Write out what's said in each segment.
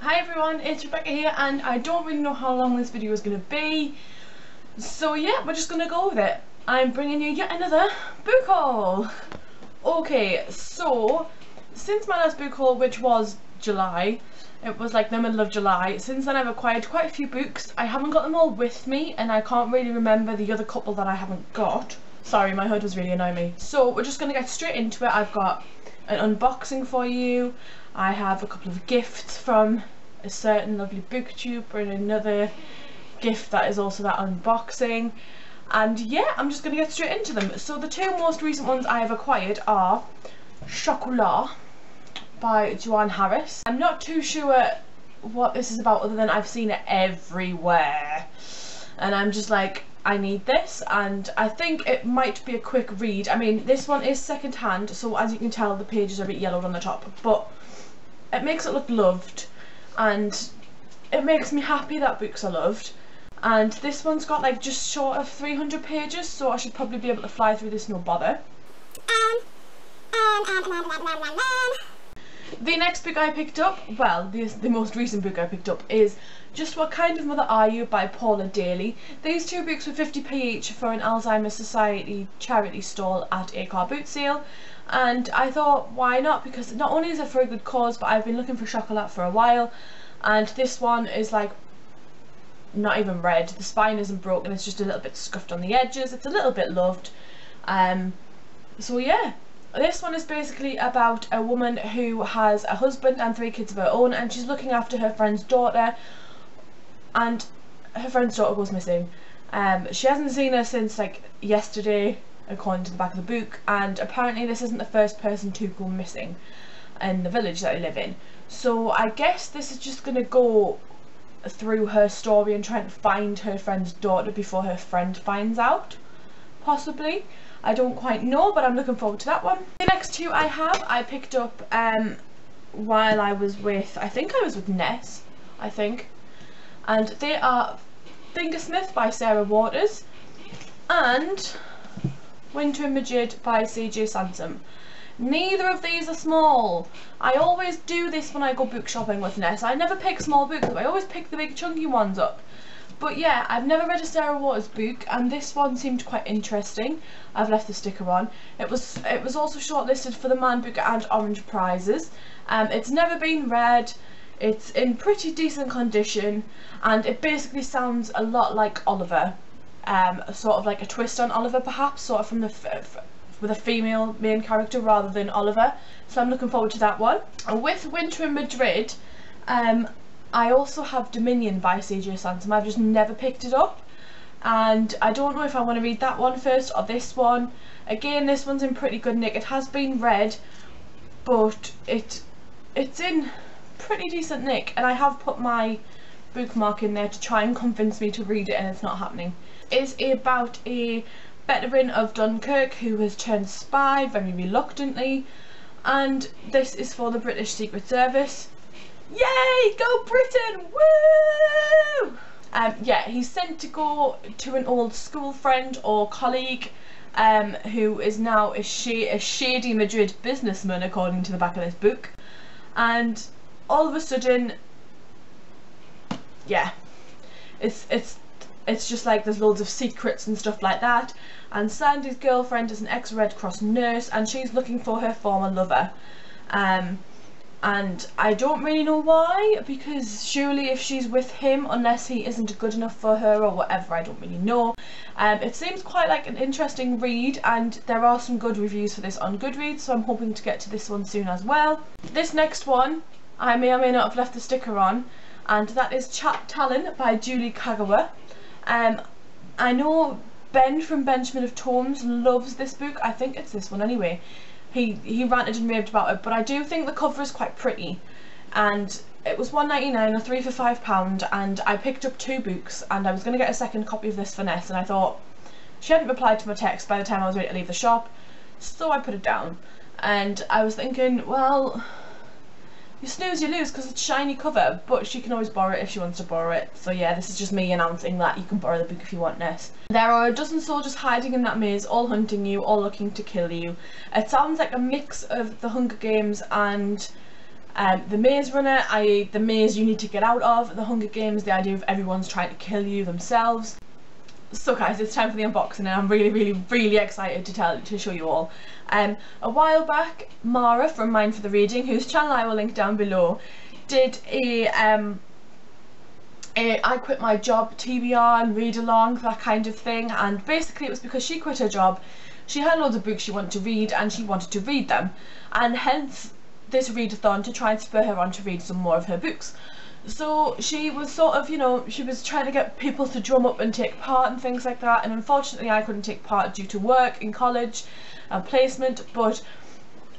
Hi everyone, it's Rebecca here and I don't really know how long this video is going to be so yeah, we're just going to go with it. I'm bringing you yet another book haul. Okay, so since my last book haul which was July, it was like the middle of July, since then I've acquired quite a few books. I haven't got them all with me and I can't really remember the other couple that I haven't got. Sorry, my hood was really annoying me. So we're just going to get straight into it. I've got an unboxing for you. I have a couple of gifts from a certain lovely booktuber and another gift that is also that unboxing. And yeah I'm just going to get straight into them. So the two most recent ones I have acquired are Chocolat by Joanne Harris. I'm not too sure what this is about other than I've seen it everywhere. And I'm just like I need this and I think it might be a quick read. I mean this one is second hand so as you can tell the pages are a bit yellowed on the top but it makes it look loved and it makes me happy that books are loved. And this one's got like just short of 300 pages so I should probably be able to fly through this no bother. Um, um, um, the next book I picked up, well the, the most recent book I picked up is Just What Kind of Mother Are You by Paula Daly. These two books were 50p each for an Alzheimer's Society charity stall at a car boot sale. And I thought why not? Because not only is it for a good cause but I've been looking for chocolate for a while. And this one is like not even red. The spine isn't broken. It's just a little bit scuffed on the edges. It's a little bit loved. Um so yeah this one is basically about a woman who has a husband and three kids of her own and she's looking after her friend's daughter and her friend's daughter goes missing. Um she hasn't seen her since like yesterday according to the back of the book and apparently this isn't the first person to go missing in the village that I live in. So I guess this is just going to go through her story and trying to find her friend's daughter before her friend finds out possibly I don't quite know but I'm looking forward to that one the next two I have I picked up um while I was with I think I was with Ness I think and they are Fingersmith by Sarah Waters and Winter in Madrid by CJ Sansom. Neither of these are small. I always do this when I go book shopping with Ness. I never pick small books I always pick the big chunky ones up. But yeah, I've never read a Sarah Waters book and this one seemed quite interesting. I've left the sticker on. It was it was also shortlisted for the Man Booker and Orange Prizes. Um, it's never been read. It's in pretty decent condition and it basically sounds a lot like Oliver um, sort of like a twist on Oliver perhaps, sort of from the with a female main character rather than Oliver. So I'm looking forward to that one. And with Winter in Madrid, um, I also have Dominion by CJ Sansom. I've just never picked it up. And I don't know if I want to read that one first or this one. Again, this one's in pretty good nick. It has been read, but it it's in pretty decent nick. And I have put my bookmark in there to try and convince me to read it and it's not happening It's about a veteran of Dunkirk who has turned spy very reluctantly and this is for the British Secret Service. Yay! Go Britain! Woo! Um, yeah, he's sent to go to an old school friend or colleague um, who is now a, sh a shady Madrid businessman according to the back of this book and all of a sudden yeah it's it's it's just like there's loads of secrets and stuff like that and Sandy's girlfriend is an ex-Red Cross nurse and she's looking for her former lover um, and I don't really know why because surely if she's with him unless he isn't good enough for her or whatever I don't really know um, it seems quite like an interesting read and there are some good reviews for this on Goodreads so I'm hoping to get to this one soon as well this next one I may or may not have left the sticker on and that is Chat Talon by Julie Kagawa um, I know Ben from Benjamin of Tomes loves this book. I think it's this one anyway. He he ranted and raved about it, but I do think the cover is quite pretty. And it was 1.99 or three for five pound, and I picked up two books, and I was going to get a second copy of this for Ness, and I thought she hadn't replied to my text by the time I was ready to leave the shop, so I put it down. And I was thinking, well, you snooze, you lose because it's shiny cover, but she can always borrow it if she wants to borrow it. So yeah, this is just me announcing that you can borrow the book if you want this. There are a dozen soldiers hiding in that maze, all hunting you, all looking to kill you. It sounds like a mix of The Hunger Games and Um, the Maze Runner, i.e. the maze you need to get out of, The Hunger Games, the idea of everyone's trying to kill you themselves. So guys, it's time for the unboxing and I'm really, really, really excited to tell to show you all. Um, a while back, Mara from Mind for the Reading, whose channel I will link down below, did a um, I quit my job TBR and read along, that kind of thing. And basically it was because she quit her job, she had loads of books she wanted to read and she wanted to read them. And hence this readathon to try and spur her on to read some more of her books. So she was sort of, you know, she was trying to get people to drum up and take part and things like that. And unfortunately I couldn't take part due to work in college and placement, but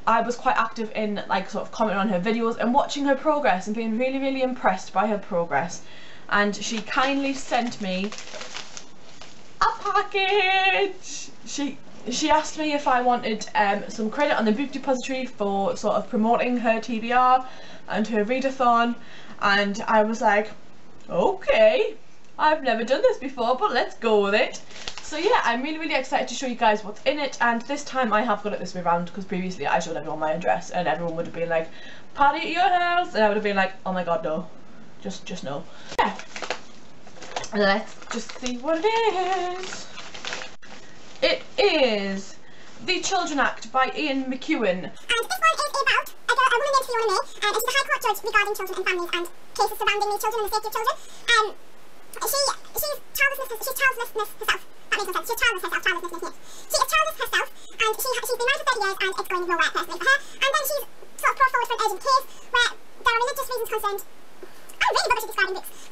I was quite active in like sort of commenting on her videos and watching her progress and being really, really impressed by her progress and she kindly sent me a package. She she asked me if I wanted um, some credit on the book depository for sort of promoting her TBR and her readathon and I was like okay I've never done this before but let's go with it so yeah I'm really really excited to show you guys what's in it and this time I have got it this way around because previously I showed everyone my address and everyone would have been like party at your house and I would have been like oh my god no just, just no. Yeah. Let's just see what it is. It is The Children Act by Ian McEwan. And this one is about a, woman named Fiona Maye, and she's a High Court judge regarding children and families and cases surrounding these children and the safety of children. Um, she, she's childlessness, she's childlessness herself. That makes no sense. She's childless herself, childlessness makes She is childless herself, and she, she's been married for 30 years, and it's going nowhere personally for her. And then she's sort of brought forward for an urgent case where there are religious reasons concerned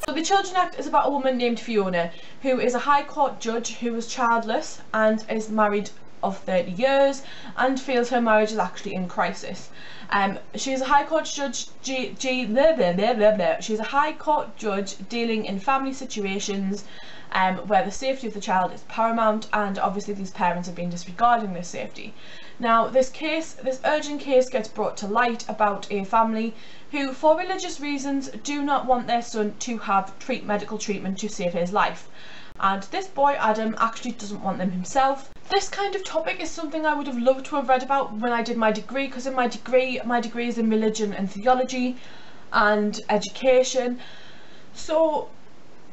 so the Children Act is about a woman named Fiona who is a High Court judge who is childless and is married of 30 years and feels her marriage is actually in crisis. Um, she's a High Court judge. G, G, blah, blah, blah. She's a High Court judge dealing in family situations um, where the safety of the child is paramount, and obviously these parents have been disregarding their safety. Now, this case, this urgent case, gets brought to light about a family who, for religious reasons, do not want their son to have treat medical treatment to save his life and this boy Adam actually doesn't want them himself. This kind of topic is something I would have loved to have read about when I did my degree because in my degree, my degree is in religion and theology and education. So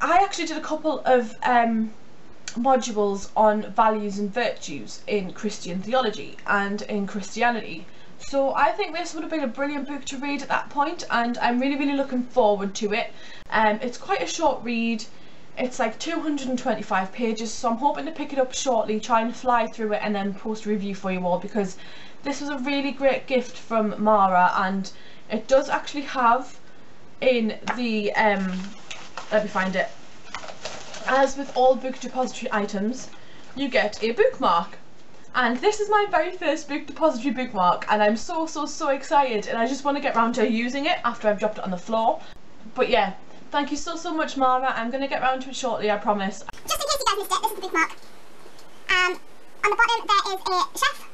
I actually did a couple of um, modules on values and virtues in Christian theology and in Christianity. So I think this would have been a brilliant book to read at that point and I'm really really looking forward to it. Um, it's quite a short read it's like 225 pages, so I'm hoping to pick it up shortly, try and fly through it and then post a review for you all because this was a really great gift from Mara and it does actually have in the, um, let me find it, as with all book depository items, you get a bookmark. And this is my very first book depository bookmark and I'm so so so excited and I just want to get round to using it after I've dropped it on the floor. But yeah, Thank you so, so much, Mara. I'm going to get round to it shortly, I promise. Just in case you guys missed it, this is the bookmark. Um, on the bottom there is a chef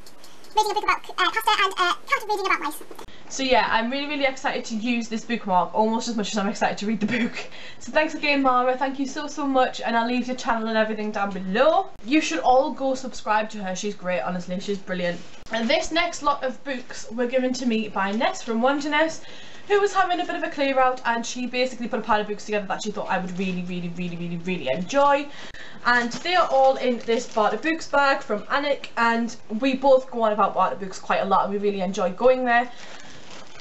reading a book about uh, pasta and a cat reading about mice. So yeah, I'm really, really excited to use this bookmark almost as much as I'm excited to read the book. So thanks again, Mara. Thank you so, so much. And I'll leave your channel and everything down below. You should all go subscribe to her. She's great, honestly. She's brilliant. And this next lot of books were given to me by Ness from Wonder Ness who was having a bit of a clear out and she basically put a pile of books together that she thought I would really, really, really, really, really enjoy. And they are all in this Barter Books bag from Alnwick and we both go on about Barter Books quite a lot and we really enjoy going there.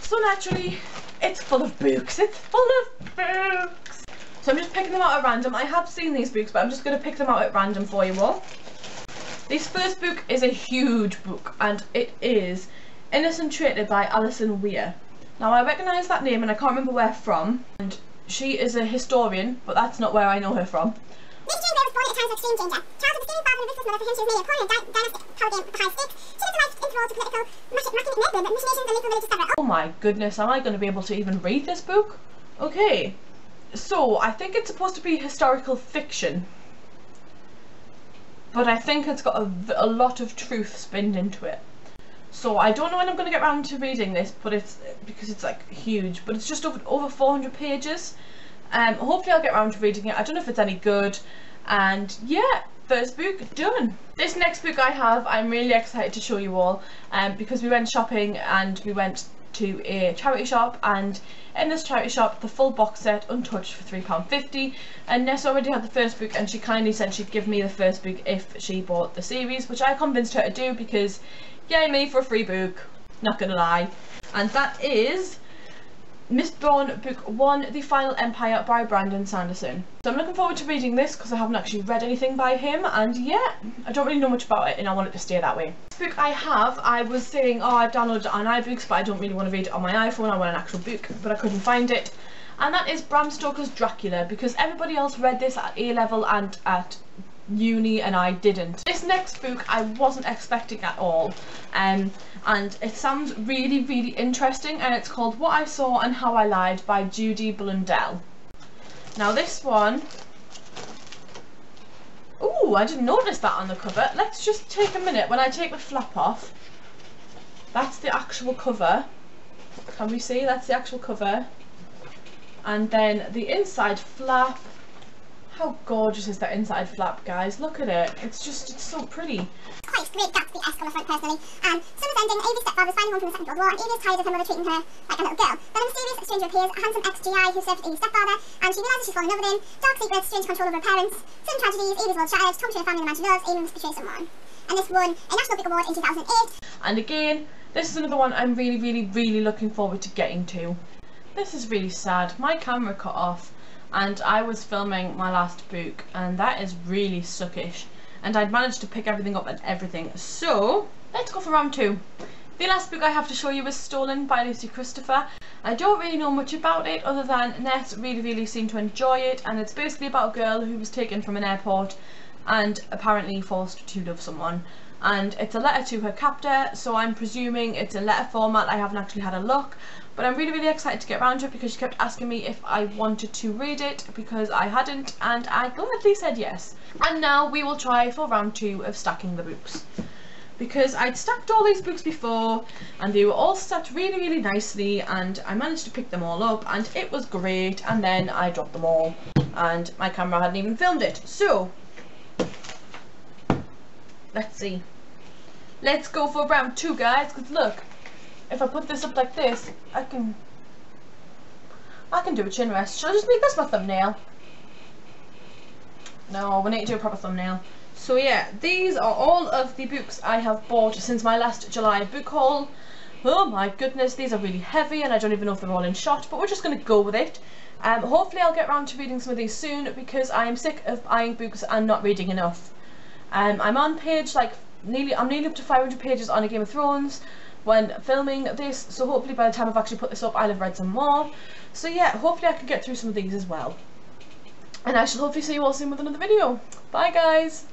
So naturally, it's full of books. It's full of books. So I'm just picking them out at random. I have seen these books, but I'm just going to pick them out at random for you all. This first book is a huge book and it is Innocent Traitor by Alison Weir. Now I recognise that name and I can't remember where from. And she is a historian, but that's not where I know her from. Lady Jane Grey was born at a time of extreme danger. A scheming father and a ruthless mother for whom she was a a dynastic power game with stakes, she lived a life enthralled to political machinations and religious. Oh my goodness, am I going to be able to even read this book? Okay, so I think it's supposed to be historical fiction. But I think it's got a, a lot of truth spinned into it. So I don't know when I'm going to get around to reading this, but it's because it's like huge, but it's just over, over 400 pages. Um, hopefully I'll get around to reading it. I don't know if it's any good. And yeah, first book done. This next book I have, I'm really excited to show you all um, because we went shopping and we went to a charity shop and in this charity shop the full box set untouched for £3.50 and Ness already had the first book and she kindly said she'd give me the first book if she bought the series which I convinced her to do because yay me for a free book not gonna lie and that is Miss Mistborn Book 1, The Final Empire by Brandon Sanderson. So I'm looking forward to reading this because I haven't actually read anything by him and yeah, I don't really know much about it and I want it to stay that way. This book I have, I was saying, oh I've downloaded it on iBooks but I don't really want to read it on my iPhone, I want an actual book but I couldn't find it. And that is Bram Stoker's Dracula because everybody else read this at A level and at uni and I didn't. This next book I wasn't expecting at all um, and it sounds really really interesting and it's called What I Saw and How I Lied by Judy Blundell. Now this one Ooh, I didn't notice that on the cover. Let's just take a minute. When I take the flap off, that's the actual cover. Can we see? That's the actual cover. And then the inside flap how gorgeous is that inside flap, guys? Look at it. It's just, it's so pretty. Quite great Gatsby-esque on the front, personally. Um, summer's ending, Evie's stepfather's finding home from the Second World War, and Evie's tired of her mother treating her like a little girl. Then a mysterious stranger appears, a handsome ex-GI who served Evie's stepfather, and she realises she's fallen in love with him. Dark secrets, strange control over her parents, sudden tragedies, Evie's world shattered, talking to her family the man she loves, Amy must betray someone. And this won a National Book Award in 2008. And again, this is another one I'm really, really, really looking forward to getting to. This is really sad. My camera cut off and I was filming my last book and that is really suckish. And I'd managed to pick everything up and everything. So let's go for round two. The last book I have to show you is Stolen by Lucy Christopher. I don't really know much about it other than Ness really really seemed to enjoy it and it's basically about a girl who was taken from an airport and apparently forced to love someone. And it's a letter to her captor so I'm presuming it's a letter format. I haven't actually had a look but I'm really really excited to get around to it because she kept asking me if I wanted to read it because I hadn't and I gladly said yes. And now we will try for round two of stacking the books. Because I'd stacked all these books before and they were all stacked really really nicely and I managed to pick them all up and it was great and then I dropped them all and my camera hadn't even filmed it. So let's see. Let's go for round two guys because look if I put this up like this I can I can do a chin rest. Should I just make this my thumbnail? No we need to do a proper thumbnail. So yeah these are all of the books I have bought since my last July book haul. Oh my goodness these are really heavy and I don't even know if they're all in shot but we're just going to go with it. Um, hopefully I'll get around to reading some of these soon because I am sick of buying books and not reading enough um, I'm on page like nearly I'm nearly up to 500 pages on a Game of Thrones when filming this so hopefully by the time I've actually put this up I'll have read some more. So yeah hopefully I can get through some of these as well. And I shall hopefully see you all soon with another video. Bye guys